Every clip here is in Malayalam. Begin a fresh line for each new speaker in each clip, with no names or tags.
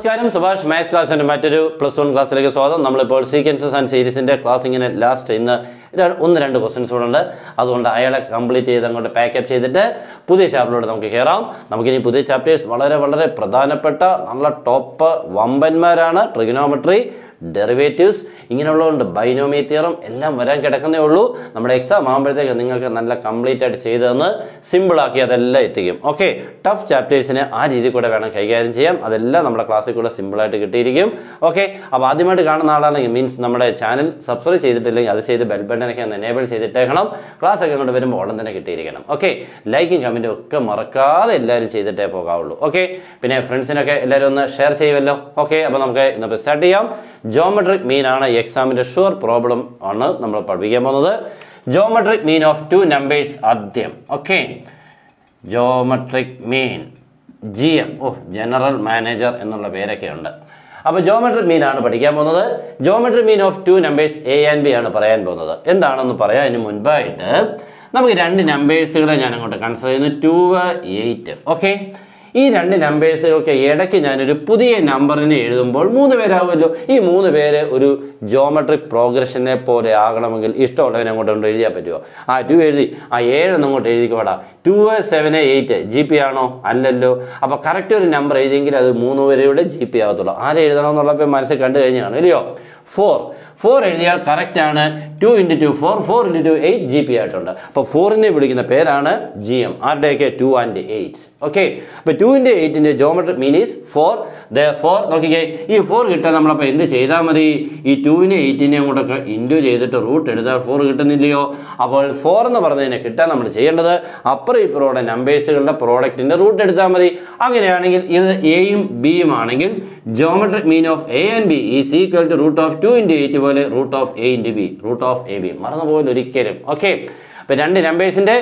നമസ്കാരം. സുഭാഷ് മാത്സ് ക്ലാസ്സിന്റെ മറ്റൊരു പ്ലസ് വൺ ക്ലാസ്സിലേക്ക് സ്വാഗതം. നമ്മളിപ്പോൾ സീക്വൻസസ് ആൻഡ് സീരീസിന്റെ ക്ലാസ് ഇങ്ങനെ ലാസ്റ്റ് ഇന്ന് ഒന്ന് രണ്ട് ക്വസ്റ്റൻസ് കൂടെ ഉണ്ട്. അതുകൊണ്ട് അയാളെ കംപ്ലീറ്റ് ചെയ്ത് അങ്ങോട്ട് പാക്കപ്പ് ചെയ്തിട്ട് പുതിയ ചാപ്റ്ററിലൂടെ നമുക്ക് കയറാം നമുക്കിനി പുതിയ ചാപ്റ്റേഴ്സ് വളരെ വളരെ പ്രധാനപ്പെട്ട നല്ല ടോപ്പ് വമ്പന്മാരാണ് ട്രിഗനോമെട്രി ഡെറിവേറ്റീവ്സ് ഇങ്ങനെയുള്ളതുകൊണ്ട് ബൈനോമി തിയറം എല്ലാം വരാൻ കിടക്കുന്നേ ഉള്ളൂ. നമ്മുടെ എക്സാം ആകുമ്പോഴത്തേക്ക് നിങ്ങൾക്ക് നല്ല കംപ്ലീറ്റ് ആയിട്ട് ചെയ്തു തന്ന് സിമ്പിളാക്കി അതെല്ലാം എത്തിക്കും. ഓക്കെ ടഫ് ചാപ്റ്റേഴ്സിനെ ആ രീതി കൂടെ വേണം കൈകാര്യം ചെയ്യാം അതെല്ലാം നമ്മുടെ ക്ലാസ്സിൽ കൂടെ സിമ്പിളായിട്ട് കിട്ടിയിരിക്കും. ഓക്കെ അപ്പോൾ ആദ്യമായിട്ട് കാണുന്ന ആളാണെങ്കിൽ മീൻസ് നമ്മുടെ ചാനൽ സബ്സ്ക്രൈബ് ചെയ്തിട്ടില്ലെങ്കിൽ അത് ചെയ്ത് ബെൽ ബട്ടനൊക്കെ ഒന്ന് എനേബിൾ ചെയ്തിട്ടേക്കണം. ക്ലാസ് ഒക്കെ അങ്ങോട്ട് വരുമ്പോൾ ഉടൻ തന്നെ കിട്ടിയിരിക്കണം. ഓക്കെ ലൈക്കും കമന്റും ഒക്കെ മറക്കാതെ എല്ലാവരും ചെയ്തിട്ടേ പോകാവുള്ളൂ. ഓക്കെ പിന്നെ ഫ്രണ്ട്സിനൊക്കെ എല്ലാവരും ഒന്ന് ഷെയർ ചെയ്യുമല്ലോ. ഓക്കെ അപ്പോൾ നമുക്ക് ഇന്നിപ്പോൾ സ്റ്റാർട്ട് ചെയ്യാം. ജോമെട്രിക് മീൻ ആണ് എക്സാമിന്റെ ഷുവർ പ്രോബ്ലം ആണ് നമ്മൾ പഠിപ്പിക്കാൻ പോകുന്നത്. Geometric mean of two numbers ആദ്യം. Okay geometric mean G M oh general manager എന്നുള്ള പേരൊക്കെ ഉണ്ട് അപ്പോൾ ജോമെട്രിക് മീൻ ആണ് പഠിക്കാൻ പോകുന്നത്. Geometric mean of two numbers A and B ആണ് പറയാൻ പോകുന്നത്. എന്താണെന്ന് പറയാം അതിന് മുൻപായിട്ട്. നമുക്ക് രണ്ട് നമ്പേഴ്സുകളെ ഞാൻ അങ്ങോട്ട് കൺസിഡർ ചെയ്യുന്നു. ടു എയ്റ്റ് ഓക്കെ ഈ രണ്ട് നമ്പേഴ്സിലൊക്കെ ഇടയ്ക്ക് ഞാനൊരു പുതിയ നമ്പറിനെ എഴുതുമ്പോൾ മൂന്ന് പേരാവുമല്ലോ. ഈ മൂന്ന് പേര് ഒരു ജോമെട്രിക് പ്രോഗ്രഷനെ പോലെ ആകണമെങ്കിൽ ഇഷ്ടമുള്ളവനെ അങ്ങോട്ട് കൊണ്ട് എഴുതിയാൽ പറ്റുമോ? ആ ടു എഴുതി. ആ ഏഴെന്ന് അങ്ങോട്ട് എഴുതിക്കോടാ. Two seven eight G P ആണോ? അല്ലല്ലോ. അപ്പോൾ കറക്റ്റ് ഒരു നമ്പർ എഴുതിയെങ്കിൽ അത് മൂന്ന് വരെയുടെ ജി പി ആകത്തുള്ളൂ ആരെ എഴുതണം എന്നുള്ളപ്പോൾ മനസ്സിൽ കണ്ടു കഴിഞ്ഞാണ് ഇല്ലയോ? ഫോർ ഫോർ എഴുതിയാൽ കറക്റ്റ് ആണ്. Two into two four four into two eight G P ആയിട്ടുണ്ട്. അപ്പോൾ ഫോറിനെ വിളിക്കുന്ന പേരാണ് ജി എം ആരുടെയൊക്കെ? ടു ആൻഡ് എയ്റ്റ് ഓക്കെ അപ്പോൾ ടുവിന്റെ എയ്റ്റിന്റെ geometric mean is four the four നോക്കിക്കേ ഈ ഫോർ കിട്ടാൻ നമ്മളപ്പോൾ എന്ത് ചെയ്താൽ മതി? ഈ ടുവിനെ എയ്റ്റിനെയും കൂടെ ഇന്റു ചെയ്തിട്ട് റൂട്ട് എടുത്താൽ ഫോർ കിട്ടുന്നില്ലയോ? അപ്പോൾ ഫോർ എന്ന് പറഞ്ഞതിനെ കിട്ടാൻ നമ്മൾ ചെയ്യേണ്ടത് അപ്പുറം ഇപ്പുറമുള്ള നമ്പേഴ്സുകളുടെ പ്രോഡക്റ്റിന്റെ റൂട്ട് എടുത്താൽ മതി. അങ്ങനെയാണെങ്കിൽ ഇത് എയും ബിയും ആണെങ്കിൽ geometric mean of A and B is equal to root of two into eight പോലെ root of A into B root of A B മറന്നുപോലെ ഒരിക്കലും. ഓക്കെ അപ്പോൾ രണ്ട് നമ്പേഴ്സിന്റെ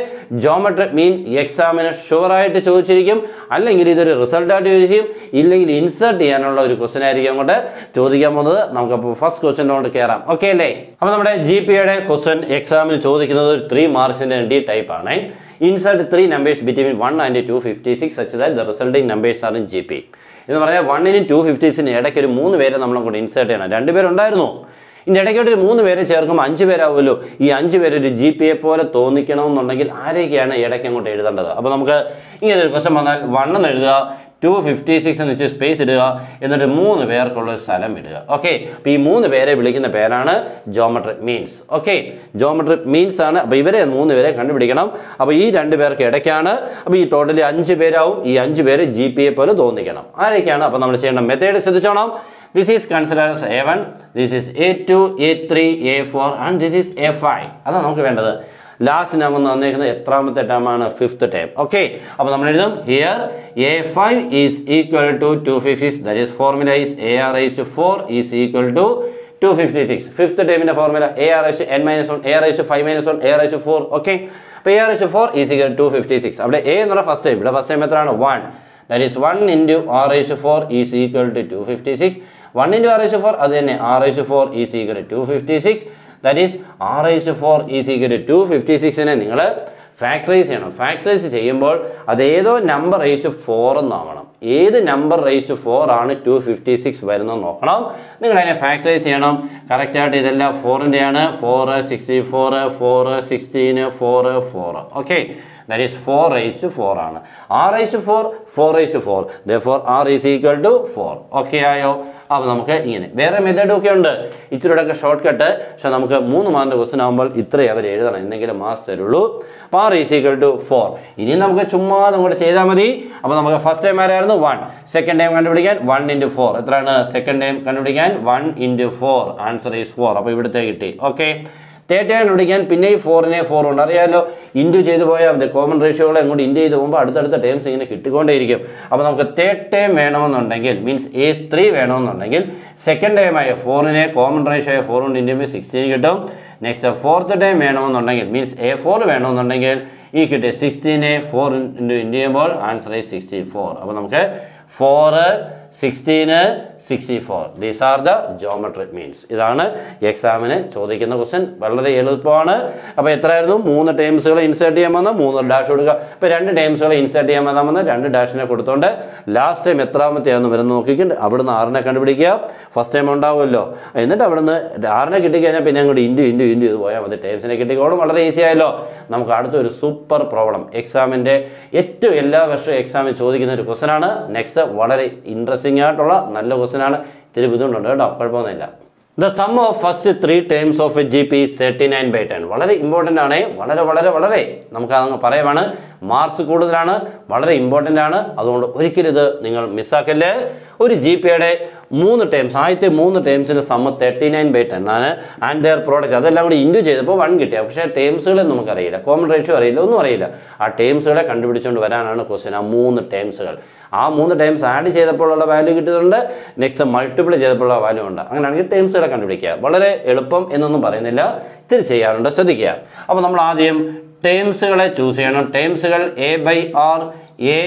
ജോമെട്രിക് മീൻ എക്സാമിന് ഷുവറായിട്ട് ചോദിച്ചിരിക്കും. അല്ലെങ്കിൽ ഇതൊരു റിസൾട്ടായിട്ട് ചോദിച്ചിരിക്കും. ഇല്ലെങ്കിൽ ഇൻസേർട്ട് ചെയ്യാനുള്ള ഒരു ക്വസ്റ്റൻ ആയിരിക്കും അങ്ങോട്ട് ചോദിക്കാൻ പോകുന്നത്. നമുക്കപ്പോൾ ഫസ്റ്റ് ക്വസ്റ്റ്യനോട് കയറാം ഓക്കെ അല്ലേ? അപ്പോൾ നമ്മുടെ ജി പി ക്വസ്റ്റൻ എക്സാമിന് ചോദിക്കുന്നത് ഒരു ത്രീ മാർക്സിന്റെ ഡി ടൈപ്പ് ആണ്. Insert three numbers between one and two fifty six such that the resulting numbers are in G P എന്ന് പറഞ്ഞാൽ വണ്ണിനും ടു ഫിഫ്റ്റീസിനും ഇടയ്ക്ക് ഒരു മൂന്ന് പേരെ കൊണ്ട് ഇൻസേർട്ട് ചെയ്യണം. രണ്ട് പേരുണ്ടായിരുന്നു. ഇതിന്റെ ഇടയ്ക്കോട്ട് ഒരു മൂന്ന് പേരെ ചേർക്കുമ്പോൾ അഞ്ച് പേരാവുമല്ലോ. ഈ അഞ്ച് പേര് ഒരു ജി പി എ പോലെ തോന്നിക്കണമെന്നുണ്ടെങ്കിൽ ആരെയൊക്കെയാണ് ഇടയ്ക്ക് അങ്ങോട്ട് എഴുതേണ്ടത്? അപ്പോൾ നമുക്ക് ഇങ്ങനെ ഒരു ക്വസ്റ്റൻ വന്നാൽ വണ്ണം എഴുതുക. ടു ഫിഫ്റ്റി സിക്സ് എന്ന് വെച്ച് സ്പേസ് ഇടുക. എന്നിട്ട് മൂന്ന് പേർക്കുള്ള സ്ഥലം ഇടുക. ഓക്കെ അപ്പോൾ ഈ മൂന്ന് പേരെ വിളിക്കുന്ന പേരാണ് geometric means okay geometric means ആണ്. അപ്പോൾ ഇവരെ മൂന്ന് പേരെ കണ്ടുപിടിക്കണം. അപ്പോൾ ഈ രണ്ട് പേർക്ക് ഇടയ്ക്കാണ്. അപ്പോൾ ഈ ടോട്ടലി അഞ്ച് പേരാവും. ഈ അഞ്ച് പേര് ജി പി എ പോലെ തോന്നിക്കണം. ആരൊക്കെയാണ്? അപ്പോൾ നമ്മൾ ചെയ്യേണ്ട മെത്തേഡ് ശ്രദ്ധിച്ചോണം. This is considers A one this is A two A three A four and this is A five അതാണ് നമുക്ക് വേണ്ടത്. ലാസ്റ്റ് നമ്മൾ തന്നിരിക്കുന്നത് എത്രാമത്തെ ടേമാണ് ഫിഫ്ത്ത് ടേം ഓക്കെ അപ്പോൾ നമ്മൾ എഴുതും here A five is equal to two fifty six that is formula is A R raise four is equal to two fifty six fifth ടേമിന്റെ formula A R raise N minus one A R raise five minus one A R raise four okay അപ്പോൾ A R raise four is equal to fifty six അവിടെ എ എന്നുള്ള ഫസ്റ്റ് ടൈം ഇവിടെ ഫസ്റ്റ് ടൈം എത്രയാണ്? One that is one into R raise four is equal to two fifty six one into R raise four അത് തന്നെ R raise four is equal to fifty six that is R raise four is equal to fifty സിക്സിനെ നിങ്ങൾ ഫാക്ടറൈസ് ചെയ്യണം. ഫാക്ടറൈസ് ചെയ്യുമ്പോൾ അത് ഏതോ നമ്പർ റേസ് ഫോർ എന്നാവണം. ഏത് നമ്പർ റേസ് ഫോർ ആണ് ടു ഫിഫ്റ്റി സിക്സ് വരുന്നത് നോക്കണം. നിങ്ങൾ അതിനെ ഫാക്ടറൈസ് ചെയ്യണം കറക്റ്റായിട്ട് ഇതെല്ലാം ഫോറിന്റെയാണ് four sixty four four sixteen four four okay that is four raise two four ആണ്. R raise two four four raise two four the four R is equal to four okay ആയോ? അപ്പോൾ നമുക്ക് ഇങ്ങനെ. വേറെ മെത്തേഡും ഒക്കെ ഉണ്ട്. ഇത്തിരിയോടൊക്കെ ഷോർട്ട് കട്ട് പക്ഷെ നമുക്ക് മൂന്ന് മാർക്ക് ക്വസ്റ്റൻ ആകുമ്പോൾ ഇത്രയും അവർ എഴുതണം. എന്തെങ്കിലും മാർക്സ് തരുള്ളൂ. അപ്പോൾ R is equal to four ഇനി നമുക്ക് ചുമ്മാ നമ്മുടെ ചെയ്താൽ മതി. അപ്പോൾ നമുക്ക് ഫസ്റ്റ് ടൈം ആരായിരുന്നു? വൺ സെക്കൻഡ് ടൈം കണ്ടുപിടിക്കാൻ വൺ ഇന്റു ഫോർ എത്രയാണ്? സെക്കൻഡ് ടൈം കണ്ടുപിടിക്കാൻ one into four answer is four അപ്പോൾ ഇവിടുത്തെ കിട്ടി. ഓക്കെ തേർഡ് പിടിക്കാൻ പിന്നെ ഈ ഫോറിനെ ഫോർ ഉണ്ട്. അറിയാമല്ലോ ഇന്റു ചെയ്തു പോയാൽ മതി കോമൺ റേഷ്യോകളെ അങ്ങോട്ട് ഇന്റു ചെയ്ത് പോകുമ്പോൾ അടുത്തടുത്ത ടേംസ് ഇങ്ങനെ കിട്ടിക്കൊണ്ടേയിരിക്കും. അപ്പോൾ നമുക്ക് തേർഡ് ടേം വേണമെന്നുണ്ടെങ്കിൽ മീൻസ് എ ത്രീ വേണമെന്നുണ്ടെങ്കിൽ സെക്കൻഡ് ടൈമായ ഫോറിനെ കോമൺ റേഷ്യോ ആയ ഫോർ കൊണ്ട് ഇന്റു ചെയ്യുമ്പോൾ സിക്സ്റ്റീൻ കിട്ടും. നെക്സ്റ്റ് ഫോർത്ത് ടൈം വേണമെന്നുണ്ടെങ്കിൽ മീൻസ് എ ഫോർ വേണമെന്നുണ്ടെങ്കിൽ ഈ കിട്ടിയ സിക്സ്റ്റീനെ ഫോർ ഇന്റു ഇന്റു ചെയ്യുമ്പോൾ ആൻസർ ഈ സിക്സ്റ്റി ഫോർ അപ്പോൾ നമുക്ക് four sixteen sixty four these are the geometric means ഇതാണ് എക്സാമിന് ചോദിക്കുന്ന ക്വസ്റ്റ്യൻ വളരെ എളുപ്പമാണ്. അപ്പോൾ എത്രയായിരുന്നു? മൂന്ന് ടേംസുകൾ ഇൻസേർട്ട് ചെയ്യാൻ വന്നാൽ മൂന്ന് ഡാഷ് കൊടുക്കുക. ഇപ്പോൾ രണ്ട് ടേംസുകൾ ഇൻസേർട്ട് ചെയ്യാൻ വന്നാൽ വന്ന് രണ്ട് ഡാഷിനെ കൊടുത്തോണ്ട് ലാസ്റ്റ് ടൈം എത്രാമത്തെയാണെന്ന് വരുന്ന നോക്കിക്കൊണ്ട്. അവിടുന്ന് ആറിനെ കണ്ടുപിടിക്കുക. ഫസ്റ്റ് ടൈം ഉണ്ടാവുമല്ലോ. എന്നിട്ട് അവിടുന്ന് ആറിനെ കിട്ടിക്കഴിഞ്ഞാൽ പിന്നെ അങ്ങോട്ട് ഇന്റു ഇന്റു ഇന്റു ഇത് പോയാൽ മതി. ടേംസിനെ കിട്ടിക്കോളും. വളരെ ഈസി ആയല്ലോ. നമുക്ക് അടുത്തൊരു സൂപ്പർ പ്രോബ്ലം എക്സാമിന്റെ ഏറ്റവും എല്ലാ വർഷവും എക്സാമിൽ ചോദിക്കുന്ന ഒരു ക്വസ്റ്റൻ ആണ്. നെക്സ്റ്റ് വളരെ ഇൻട്രസ്റ്റിംഗ് ആയിട്ടുള്ള നല്ല ക്വസ്റ്റൻ ആണ് ഇത്തിരി ബുദ്ധിമുട്ടുണ്ട് കേട്ടോ. കുഴപ്പമൊന്നുമില്ല. The sum of first three terms of A G P thirty nine by ten വളരെ ഇമ്പോർട്ടന്റ് ആണ്. വളരെ വളരെ വളരെ. നമുക്ക് അതങ്ങ് പറയുവാണ്. മാർക്സ് കൂടുതലാണ് വളരെ ഇമ്പോർട്ടന്റ് ആണ്. അതുകൊണ്ട് ഒരിക്കലും ഇത് നിങ്ങൾ മിസ്സാക്കല്ലേ ഒരു ജി പിയുടെ മൂന്ന് ടേംസ് ആദ്യത്തെ മൂന്ന് ടേംസിന്റെ സമ്മ തേർട്ടി നയൻ ബൈ ടെൻ ആണ്. ആൻഡ് ദെയർ പ്രോഡക്റ്റ് അതെല്ലാം കൂടി ഇൻഡു ചെയ്തപ്പോൾ വൺ കിട്ടിയ പക്ഷേ ടേംസുകളെ നമുക്കറിയില്ല കോമൺ റേഷ്യോ അറിയില്ല ഒന്നും അറിയില്ല. ആ ടേംസുകളെ കണ്ടുപിടിച്ചുകൊണ്ട് വരാനാണ് ക്വസ്റ്റ്യൻ ആ മൂന്ന് ടേംസുകൾ ആ മൂന്ന് ടേംസ് ആഡ് ചെയ്തപ്പോഴുള്ള വാല്യൂ കിട്ടുന്നുണ്ട് നെക്സ്റ്റ് മൾട്ടിപ്പിൾ ചെയ്തപ്പോഴുള്ള വാല്യൂ ഉണ്ട്. അങ്ങനെയാണെങ്കിൽ ടേംസുകളെ കണ്ടുപിടിക്കുക. വളരെ എളുപ്പം എന്നൊന്നും പറയുന്നില്ല. ഇത്തിരി ചെയ്യാറുണ്ട്. ശ്രദ്ധിക്കുക. അപ്പോൾ നമ്മൾ ആദ്യം ടേംസുകളെ ചൂസ് ചെയ്യണം. ടേംസുകൾ A by R A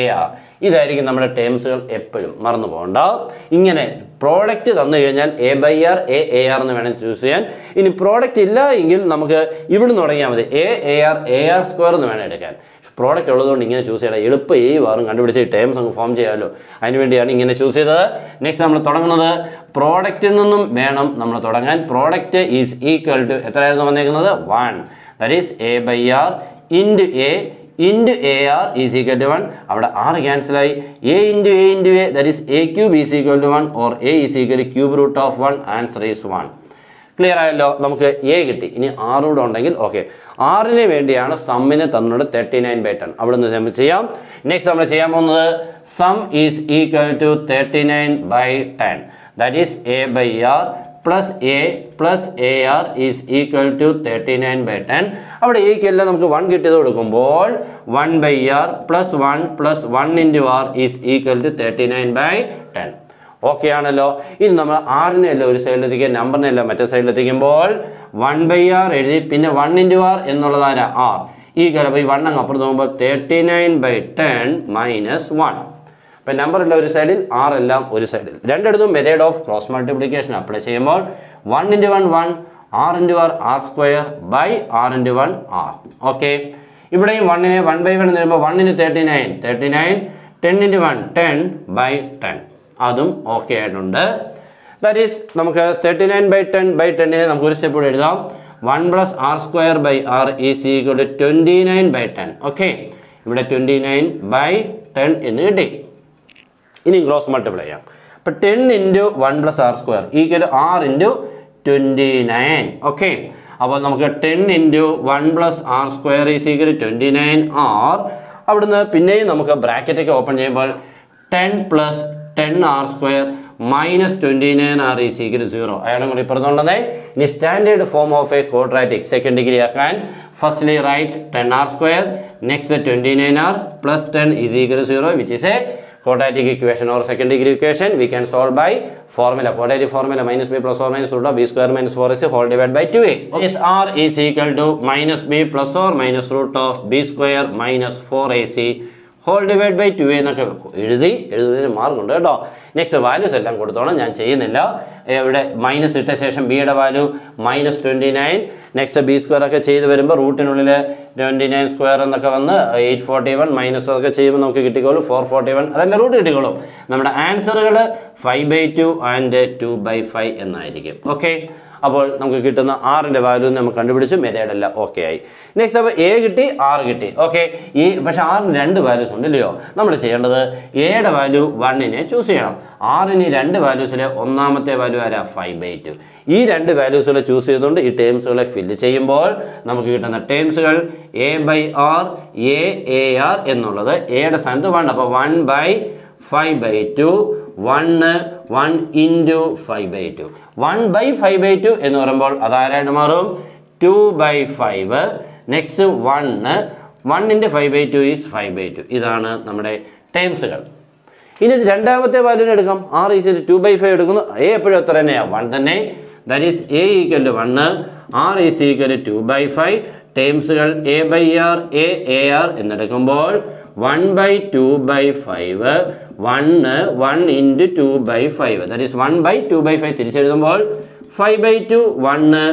A R ഇതായിരിക്കും നമ്മുടെ ടേംസുകൾ എപ്പോഴും മറന്നു പോകണ്ട. ഇങ്ങനെ പ്രോഡക്റ്റ് തന്നു കഴിഞ്ഞാൽ A by R A A R എന്ന് വേണം ചൂസ് ചെയ്യാൻ. ഇനി പ്രോഡക്റ്റ് ഇല്ല എങ്കിൽ നമുക്ക് ഇവിടെ നിന്ന് തുടങ്ങിയാൽ മതി. A A R A R square എന്ന് വേണം എടുക്കാൻ. പ്രോഡക്റ്റ് ഉള്ളതുകൊണ്ട് ഇങ്ങനെ ചൂസ് ചെയ്യണം. എളുപ്പം ഈ വാറും കണ്ടുപിടിച്ച് ടേംസ് അങ്ങ് ഫോം ചെയ്യാമല്ലോ അതിനുവേണ്ടിയാണ് ഇങ്ങനെ ചൂസ് ചെയ്തത്. നെക്സ്റ്റ് നമ്മൾ തുടങ്ങുന്നത് പ്രോഡക്റ്റിൽ നിന്നും വേണം നമ്മൾ തുടങ്ങാൻ. പ്രോഡക്റ്റ് ഈസ് ഈക്വൽ ടു എത്രയായിരുന്നു വന്നേക്കുന്നത്? One that is A by R into A into A R is equal to one അവിടെ R ക്യാൻസലായി A into A into A that is A cube is equal to one or A is equal cube root of one answer is one clear ആയല്ലോ? നമുക്ക് എ കിട്ടി. ഇനി ആറൂടെ ഉണ്ടെങ്കിൽ ഓക്കെ ആറിന് വേണ്ടിയാണ് സമ്മിന് തന്നത് തേർട്ടി നയൻ ബൈ ടെൻ അവിടെ നിന്ന് ചെയ്യാം. നെക്സ്റ്റ് നമ്മൾ ചെയ്യാൻ പോകുന്നത് sum is equal to thirty nine by ten that is A by R plus A plus A R is equal to thirty nine by ten അവിടെ എല്ലാം നമുക്ക് വൺ കിട്ടിയത് കൊടുക്കുമ്പോൾ one by R plus one plus one into R is equal to thirty nine by ten okay ആണല്ലോ. ഇനി നമ്മൾ ആറിനെ ഒരു സൈഡിലെത്തിക്കുക നമ്പറിനെ മറ്റേ സൈഡിലെത്തിക്കുമ്പോൾ വൺ ബൈ ആർ എഴുതി പിന്നെ വൺ ഇന്റു ആർ എന്നുള്ളത് ആരാ? ആർ ഈ കല ഈ അങ്ങ് അപ്പുറത്ത് നോക്കുമ്പോൾ thirty nine by ten minus one ഇപ്പം നമ്പർ ഉള്ള ഒരു സൈഡിൽ ആർ എല്ലാം ഒരു സൈഡിൽ രണ്ടിടത്തും method of cross multiplication apply ചെയ്യുമ്പോൾ one into one one R into R R square by R into one R okay ഇവിടെയും വണ്ണിനെ വൺ ബൈ വൺ എന്ന് വരുമ്പോൾ വണ്ണിന് thirty nine thirty nine ten into one ten by ten അതും ഓക്കെ ആയിട്ടുണ്ട്. ദാറ്റ് ഈസ് നമുക്ക് thirty nine by ten by ടെന്നിനെ നമുക്ക് ഒരു സ്റ്റെപ്പ് കൂടെ എഴുതാം. One plus R square by R is equal to twenty nine by ten okay ഇവിടെ ട്വന്റി നയൻ ബൈ ടെൻ എന്ന് കിട്ടി. ഇനി ക്രോസ് മൾട്ടിപ്ലൈ ചെയ്യാം. അപ്പം ten into one plus R square equal R into twenty nine okay അപ്പോൾ നമുക്ക് ten into one plus R square is equal twenty nine R അവിടുന്ന് പിന്നെയും നമുക്ക് ബ്രാക്കറ്റൊക്കെ ഓപ്പൺ ചെയ്യുമ്പോൾ ten plus ten R square minus twenty nine R is equal zero അയാളും കൂടി പറഞ്ഞുകൊണ്ടേ ഇനി standard form of a quadratic second degree ആക്കാൻ firstly write ten R square next twenty nine R plus ten is equal zero which is a quadratic equation or second degree equation we can solve by formula. Quadratic formula minus b plus or minus root of b square minus 4ac whole divided by 2a is r is equal to minus b plus or minus root of b square minus 4ac whole divide by two എന്നൊക്കെ വെക്കും എഴുതി എഴുതുന്നതിന് മാർക്കുണ്ട് കേട്ടോ. നെക്സ്റ്റ് വാല്യൂസ് എല്ലാം കൊടുത്തോളം ഞാൻ ചെയ്യുന്നില്ല. ഇവിടെ മൈനസ് ഇട്ട ശേഷം ബിയുടെ value minus twenty nine next B square ഒക്കെ ചെയ്ത് വരുമ്പോൾ റൂട്ടിനുള്ളിൽ ട്വന്റി നയൻ സ്ക്വയർ എന്നൊക്കെ വന്ന് എയ്റ്റ് ഫോർട്ടി വൺ മൈനസ് ഒക്കെ ചെയ്യുമ്പോൾ നമുക്ക് കിട്ടിക്കോളും. ഫോർ ഫോർട്ടി വൺ അതെല്ലാം റൂട്ട് കിട്ടിക്കോളും. നമ്മുടെ ആൻസറുകൾ five by two and two by five എന്നായിരിക്കും. ഓക്കെ അപ്പോൾ നമുക്ക് കിട്ടുന്ന ആറിന്റെ വാല്യൂ നമുക്ക് മെതേഡ് അല്ല ഓക്കെ ആയി. നെക്സ്റ്റ് അപ്പോൾ എ കിട്ടി ആറ് കിട്ടി. ഓക്കെ ഈ പക്ഷേ ആറിന് രണ്ട് വാല്യൂസ് ഉണ്ട് ഇല്ലയോ നമ്മൾ ചെയ്യേണ്ടത് എയുടെ വാല്യൂ വണ്ണിനെ ചൂസ് ചെയ്യണം. ആറിന് രണ്ട് വാല്യൂസിലെ ഒന്നാമത്തെ വാല്യൂ ആരാ? ഫൈവ് ബൈ ടു ഈ രണ്ട് വാല്യൂസുകളെ ചൂസ് ചെയ്തുകൊണ്ട് ഈ ടേംസുകളെ ഫില്ല് ചെയ്യുമ്പോൾ നമുക്ക് കിട്ടുന്ന ടേംസുകൾ A by R A A R എന്നുള്ളത് എയുടെ സ്ഥാനത്ത് വൺ അപ്പോൾ one by five by two one one into five by two. One by five by two എന്ന് പറയുമ്പോൾ അതാരായിട്ട് മാറും? Two by five. Next one. Into five by two is five by two. ഇതാണ് നമ്മുടെ ടേംസുകൾ. ഇനി രണ്ടാമത്തെ വാല്യൂ എടുക്കാം. R is two by five എടുക്കുന്നു. എ എപ്പോഴും എത്ര തന്നെയാണ് വൺ തന്നെ. That is A equal to one. R is equal to two by. ടേംസുകൾ A by R A A R എന്നെടുക്കുമ്പോൾ one by two by five one one into two by five that is one by two by five തിരിച്ചെഴുതുമ്പോൾ five by two one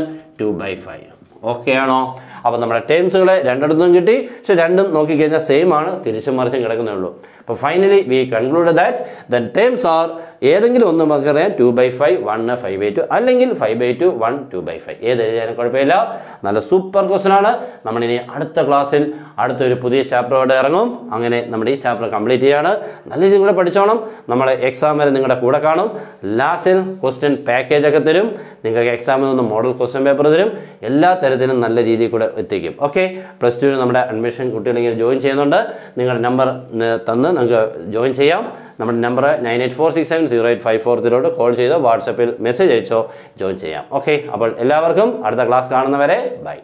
two by five okay ആണോ? അപ്പോൾ നമ്മുടെ ടേംസുകളെ രണ്ടിടത്തും കിട്ടി. പക്ഷെ രണ്ടും നോക്കിക്കഴിഞ്ഞാൽ സെയിം ആണ്. തിരിച്ചും മറിച്ചും കിടക്കുന്നേ ഉള്ളൂ. അപ്പോൾ finally we conclude that then terms are ഏതെങ്കിലും ഒന്ന് നമുക്ക് അറിയാം. Two by five one five by two അല്ലെങ്കിൽ five by two one two by five ഏത് എഴുതിയാലും കുഴപ്പമില്ല. നല്ല സൂപ്പർ ക്വസ്റ്റൻ ആണ്. നമ്മളിനി അടുത്ത ക്ലാസ്സിൽ അടുത്തൊരു പുതിയ ചാപ്റ്ററോടെ ഇറങ്ങും. അങ്ങനെ നമ്മുടെ ഈ ചാപ്റ്റർ കംപ്ലീറ്റ് ചെയ്യാണ്. നല്ല രീതിയിൽ കൂടെ പഠിച്ചോണം. നമ്മൾ എക്സാം വരെ നിങ്ങളുടെ കൂടെ കാണും. ലാസ്റ്റിൽ ക്വസ്റ്റ്യൻ പാക്കേജ് ഒക്കെ തരും. നിങ്ങൾക്ക് എക്സാമിൽ നിന്ന് മോഡൽ ക്വസ്റ്റ്യൻ പേപ്പർ തരും. എല്ലാ തരത്തിലും നല്ല രീതിയിൽ കൂടെ എത്തിക്കും. ഓക്കെ പ്ലസ് ടുവിന് നമ്മുടെ അഡ്മിഷൻ കുട്ടികളിങ്ങനെ ജോയിൻ ചെയ്യുന്നുണ്ട്. നിങ്ങളുടെ നമ്പർ തന്ന് നിങ്ങൾക്ക് ജോയിൻ ചെയ്യാം. നമ്മുടെ number nine eight four six seven zero eight five four ഇതിലോട്ട് കോൾ ചെയ്തോ വാട്സപ്പിൽ മെസ്സേജ് അയച്ചോ ജോയിൻ ചെയ്യാം. ഓക്കെ അപ്പോൾ എല്ലാവർക്കും അടുത്ത ക്ലാസ് കാണുന്നവരെ ബൈ